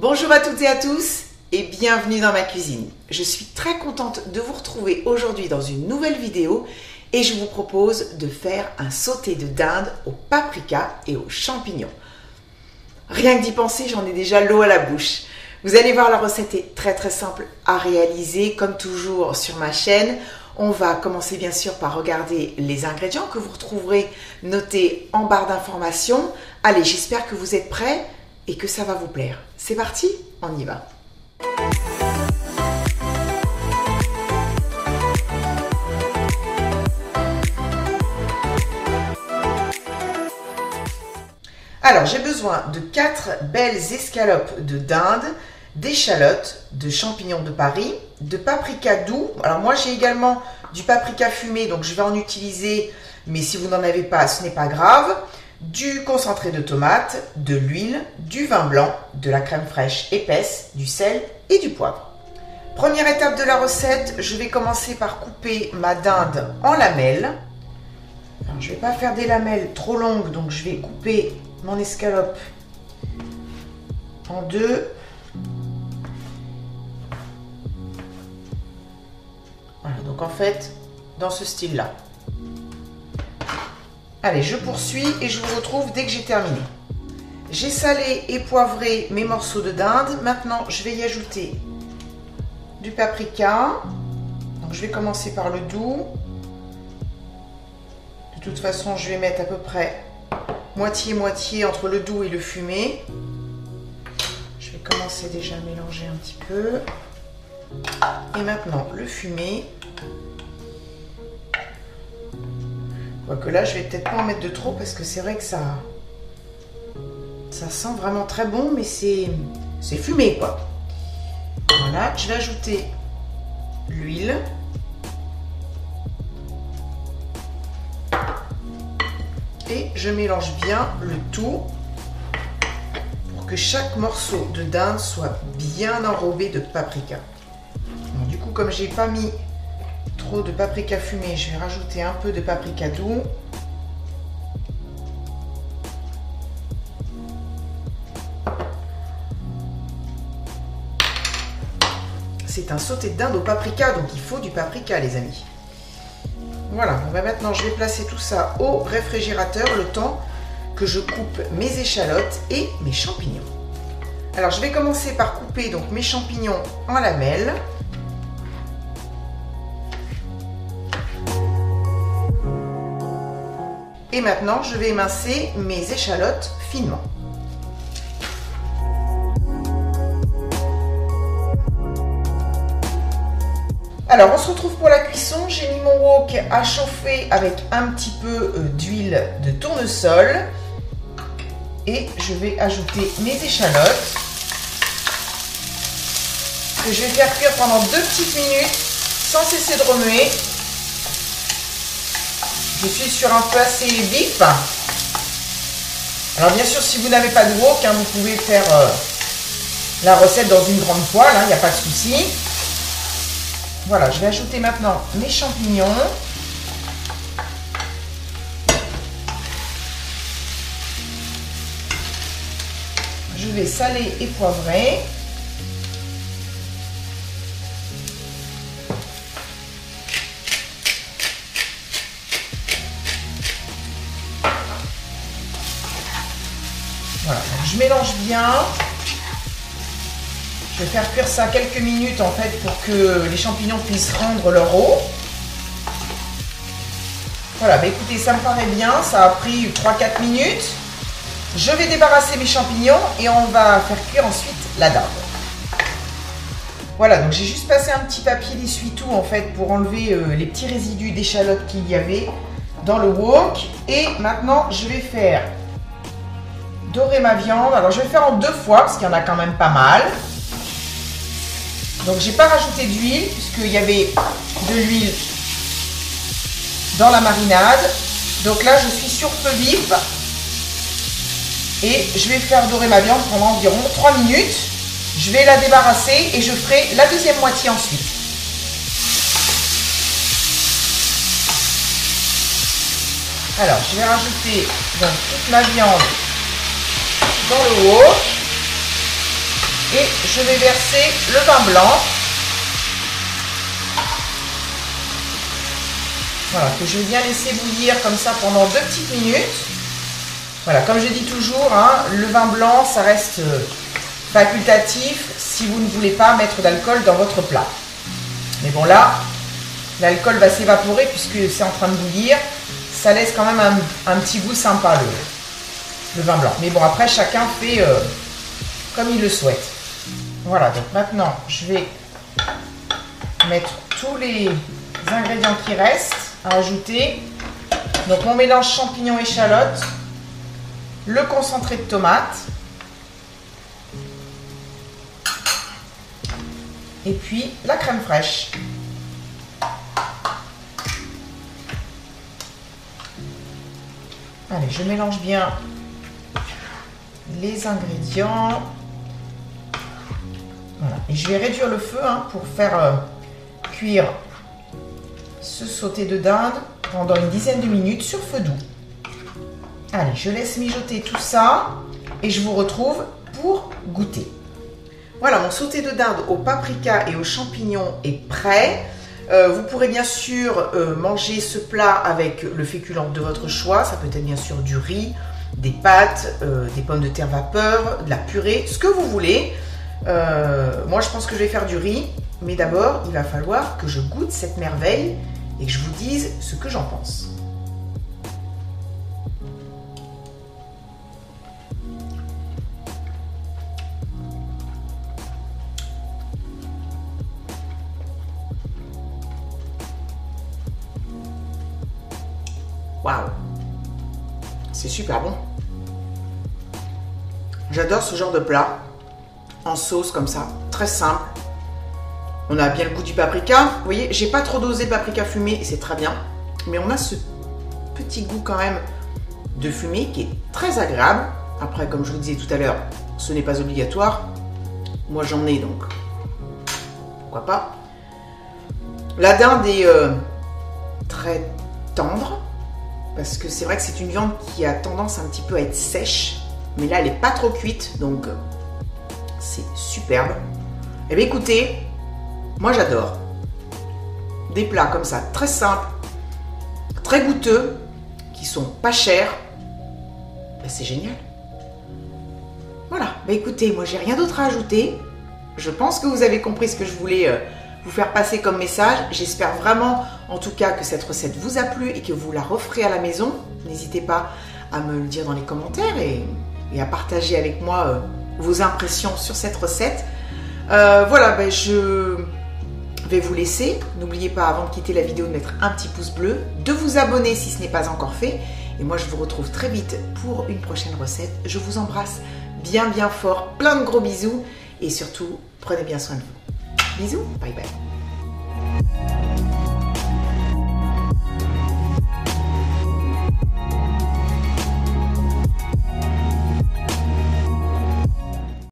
Bonjour à toutes et à tous et bienvenue dans ma cuisine. Je suis très contente de vous retrouver aujourd'hui dans une nouvelle vidéo et je vous propose de faire un sauté de dinde au paprika et aux champignons. Rien que d'y penser, j'en ai déjà l'eau à la bouche. Vous allez voir, la recette est très très simple à réaliser, comme toujours sur ma chaîne. On va commencer bien sûr par regarder les ingrédients que vous retrouverez notés en barre d'informations. Allez, j'espère que vous êtes prêts et que ça va vous plaire. C'est parti, on y va. Alors, j'ai besoin de 4 belles escalopes de dinde, d'échalotes, de champignons de Paris, de paprika doux. Alors moi, j'ai également du paprika fumé, donc je vais en utiliser, mais si vous n'en avez pas, ce n'est pas grave du concentré de tomate, de l'huile, du vin blanc, de la crème fraîche épaisse, du sel et du poivre. Première étape de la recette, je vais commencer par couper ma dinde en lamelles. je ne vais pas faire des lamelles trop longues, donc je vais couper mon escalope en deux. Voilà, donc en fait, dans ce style-là. Allez, je poursuis et je vous retrouve dès que j'ai terminé. J'ai salé et poivré mes morceaux de dinde. Maintenant, je vais y ajouter du paprika. Donc, je vais commencer par le doux. De toute façon, je vais mettre à peu près moitié-moitié entre le doux et le fumé. Je vais commencer déjà à mélanger un petit peu. Et maintenant, le fumé. Quoique là, je vais peut-être pas en mettre de trop parce que c'est vrai que ça, ça sent vraiment très bon, mais c'est fumé quoi. Voilà, je vais ajouter l'huile. Et je mélange bien le tout pour que chaque morceau de dinde soit bien enrobé de paprika. du coup, comme j'ai pas mis de paprika fumé, je vais rajouter un peu de paprika doux. C'est un sauté de dinde au paprika, donc il faut du paprika les amis. Voilà, maintenant je vais placer tout ça au réfrigérateur le temps que je coupe mes échalotes et mes champignons. Alors je vais commencer par couper donc mes champignons en lamelles. Et maintenant, je vais émincer mes échalotes finement. Alors, on se retrouve pour la cuisson. J'ai mis mon wok à chauffer avec un petit peu euh, d'huile de tournesol. Et je vais ajouter mes échalotes que je vais faire cuire pendant deux petites minutes sans cesser de remuer je suis sur un feu assez vif. Alors bien sûr, si vous n'avez pas de wok, hein, vous pouvez faire euh, la recette dans une grande poêle, il hein, n'y a pas de souci. Voilà, je vais ajouter maintenant mes champignons. Je vais saler et poivrer. Mélange bien. Je vais faire cuire ça quelques minutes en fait pour que les champignons puissent rendre leur eau. Voilà, bah écoutez, ça me paraît bien, ça a pris 3-4 minutes. Je vais débarrasser mes champignons et on va faire cuire ensuite la dinde. Voilà, donc j'ai juste passé un petit papier d'essuie-tout en fait pour enlever euh, les petits résidus d'échalotes qu'il y avait dans le wok. Et maintenant, je vais faire dorer ma viande. Alors, je vais faire en deux fois parce qu'il y en a quand même pas mal. Donc, j'ai pas rajouté d'huile puisqu'il y avait de l'huile dans la marinade. Donc là, je suis sur feu vif. Et je vais faire dorer ma viande pendant environ 3 minutes. Je vais la débarrasser et je ferai la deuxième moitié ensuite. Alors, je vais rajouter toute ma viande dans le wok. Et je vais verser le vin blanc. Voilà, que je vais bien laisser bouillir comme ça pendant deux petites minutes. Voilà, comme je dis toujours, hein, le vin blanc, ça reste euh, facultatif si vous ne voulez pas mettre d'alcool dans votre plat. Mais bon là, l'alcool va s'évaporer puisque c'est en train de bouillir. Ça laisse quand même un, petit goût sympa le, vin blanc. Mais bon, après, chacun fait euh, comme il le souhaite. Voilà, donc maintenant, je vais mettre tous les ingrédients qui restent à ajouter. Donc mon mélange champignons échalotes, le concentré de tomate, et puis la crème fraîche. Allez, je mélange bien les ingrédients. Et je vais réduire le feu hein, pour faire euh, cuire ce sauté de dinde pendant une dizaine de minutes sur feu doux. Allez, je laisse mijoter tout ça et je vous retrouve pour goûter. Voilà, mon sauté de dinde au paprika et aux champignons est prêt. Euh, vous pourrez bien sûr euh, manger ce plat avec le féculent de votre choix. Ça peut être bien sûr du riz, des pâtes, euh, des pommes de terre vapeur, de la purée, ce que vous voulez. moi, je pense que je vais faire du riz. Mais d'abord, il va falloir que je goûte cette merveille et que je vous dise ce que j'en pense. C'est super bon. J'adore ce genre de plat. En sauce comme ça. Très simple. On a bien le goût du paprika. Vous voyez, j'ai pas trop dosé paprika fumé, c'est très bien. Mais on a ce petit goût quand même de fumée qui est très agréable. Après, comme je vous disais tout à l'heure, ce n'est pas obligatoire. Moi, j'en ai donc. Pourquoi pas La dinde est euh, très tendre parce que c'est vrai que c'est une viande qui a tendance un petit peu à être sèche, mais là elle n'est pas trop cuite, donc euh, c'est superbe. Eh bien écoutez, moi j'adore. Des plats comme ça, très simples, très goûteux, qui sont pas chers. Ben, c'est génial. Voilà, bah écoutez, moi j'ai rien d'autre à ajouter. Je pense que vous avez compris ce que je voulais euh, vous faire passer comme message. J'espère vraiment, en tout cas, que cette recette vous a plu et que vous la referez à la maison. N'hésitez pas à me le dire dans les commentaires et, à partager avec moi euh, vos impressions sur cette recette. Euh, voilà, ben je vais vous laisser. N'oubliez pas, avant de quitter la vidéo, de mettre un petit pouce bleu, de vous abonner si ce n'est pas encore fait. Et moi, je vous retrouve très vite pour une prochaine recette. Je vous embrasse bien, bien fort. Plein de gros bisous. Et surtout, prenez bien soin de vous. Bisous, bye bye.